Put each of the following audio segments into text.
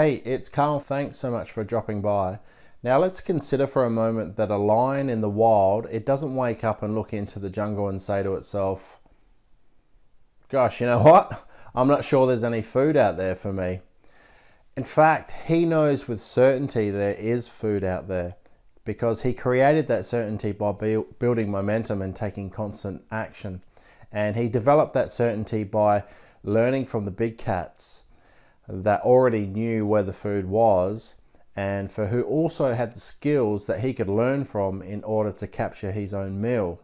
Hey, it's Carl. Thanks so much for dropping by. Now let's consider for a moment that a lion in the wild, it doesn't wake up and look into the jungle and say to itself, gosh, you know what? I'm not sure there's any food out there for me. In fact, he knows with certainty there is food out there because he created that certainty by building momentum and taking constant action. And he developed that certainty by learning from the big cats that already knew where the food was and for who also had the skills that he could learn from in order to capture his own meal.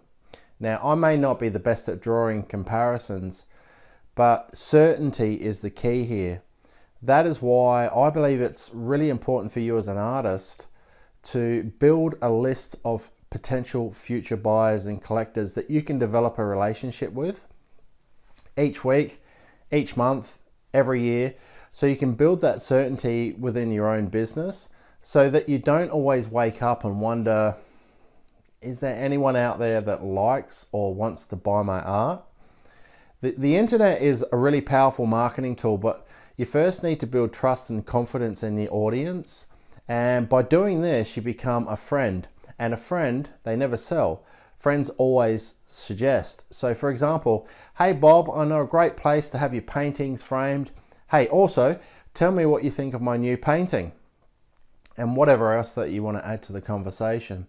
Now, I may not be the best at drawing comparisons, but certainty is the key here. That is why I believe it's really important for you as an artist to build a list of potential future buyers and collectors that you can develop a relationship with each week, each month, every year so you can build that certainty within your own business so that you don't always wake up and wonder is there anyone out there that likes or wants to buy my art? The, the internet is a really powerful marketing tool, but you first need to build trust and confidence in the audience. And by doing this, you become a friend. And a friend, they never sell. Friends always suggest. So, for example, hey Bob, I know a great place to have your paintings framed. Hey, also, tell me what you think of my new painting and whatever else that you want to add to the conversation.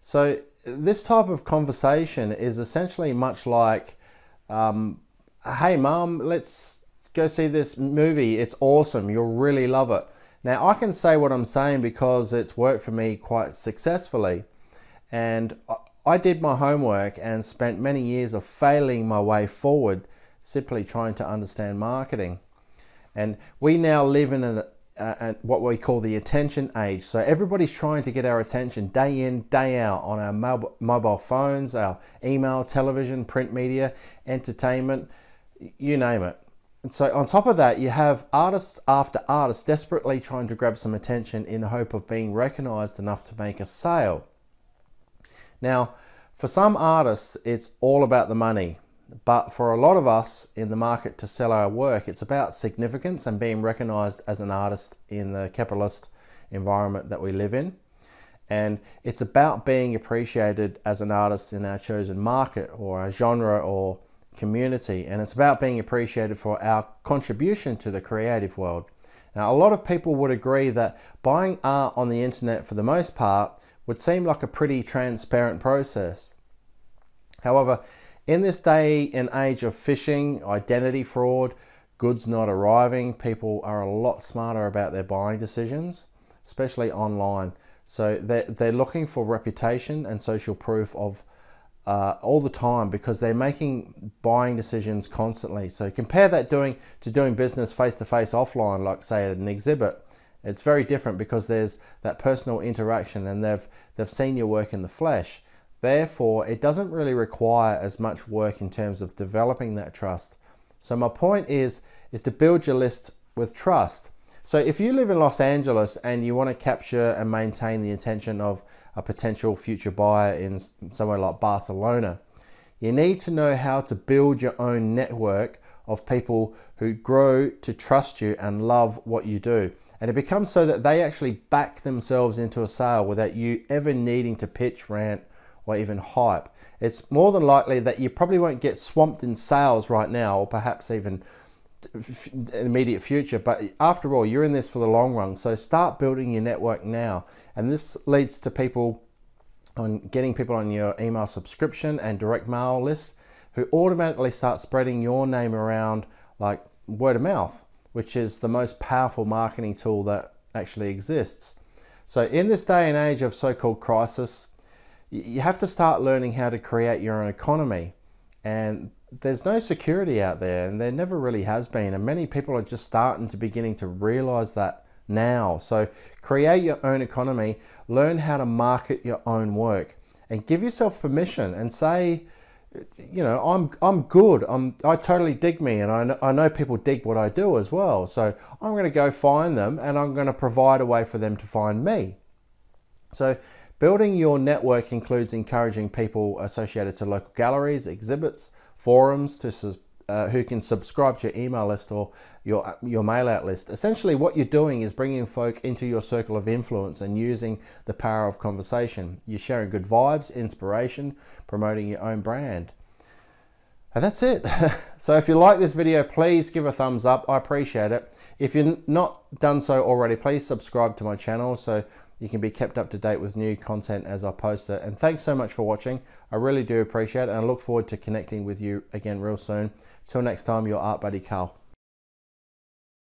So, this type of conversation is essentially much like, um, hey, mom, let's go see this movie. It's awesome. You'll really love it. Now, I can say what I'm saying because it's worked for me quite successfully. And I did my homework and spent many years of failing my way forward simply trying to understand marketing. And we now live in uh, what we call the attention age. So everybody's trying to get our attention day in, day out on our mobile, mobile phones, our email, television, print media, entertainment, you name it. And so on top of that, you have artists after artists desperately trying to grab some attention in the hope of being recognized enough to make a sale. Now, for some artists, it's all about the money. But for a lot of us in the market to sell our work, it's about significance and being recognized as an artist in the capitalist environment that we live in. And it's about being appreciated as an artist in our chosen market or our genre or community. And it's about being appreciated for our contribution to the creative world. Now, a lot of people would agree that buying art on the internet for the most part would seem like a pretty transparent process. However, in this day and age of phishing, identity fraud, goods not arriving, people are a lot smarter about their buying decisions, especially online. So they're, they're looking for reputation and social proof of uh, all the time because they're making buying decisions constantly. So compare that doing to doing business face to face offline, like say at an exhibit. It's very different because there's that personal interaction and they've they've seen your work in the flesh. Therefore, it doesn't really require as much work in terms of developing that trust. So my point is, is to build your list with trust. So if you live in Los Angeles and you want to capture and maintain the attention of a potential future buyer in somewhere like Barcelona, you need to know how to build your own network of people who grow to trust you and love what you do. And it becomes so that they actually back themselves into a sale without you ever needing to pitch, rant, or even hype. It's more than likely that you probably won't get swamped in sales right now, or perhaps even immediate future. But after all, you're in this for the long run. So start building your network now. And this leads to people on getting people on your email subscription and direct mail list who automatically start spreading your name around like word of mouth, which is the most powerful marketing tool that actually exists. So in this day and age of so-called crisis, you have to start learning how to create your own economy. And there's no security out there, and there never really has been. And many people are just starting to beginning to realize that now. So create your own economy, learn how to market your own work, and give yourself permission and say, you know, I'm I'm good. I'm I totally dig me, and I know, I know people dig what I do as well. So I'm going to go find them, and I'm going to provide a way for them to find me. So Building your network includes encouraging people associated to local galleries, exhibits, forums to uh, who can subscribe to your email list or your your mail out list. Essentially, what you're doing is bringing folk into your circle of influence and using the power of conversation. You're sharing good vibes, inspiration, promoting your own brand. And that's it. so if you like this video, please give a thumbs up. I appreciate it. If you're not done so already, please subscribe to my channel so you can be kept up to date with new content as I post it. And thanks so much for watching. I really do appreciate it and I look forward to connecting with you again real soon. Till next time, your Art Buddy Carl.